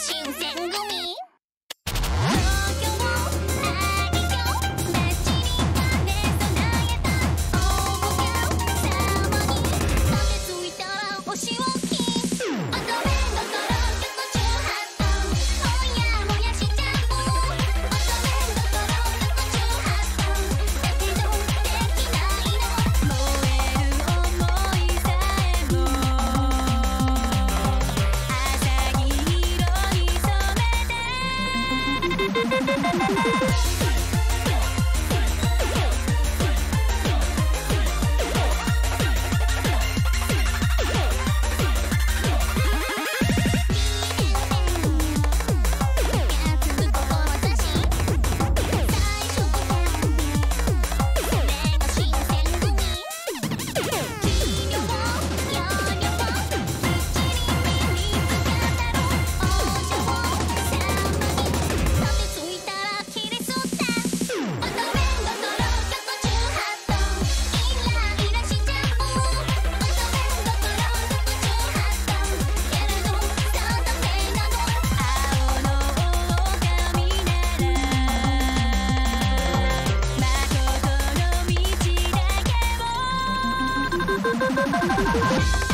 新鮮。you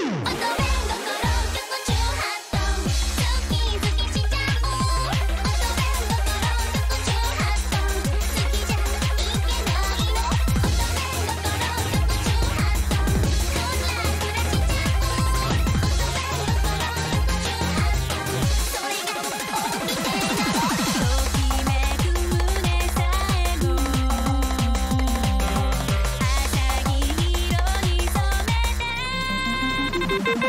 What's up?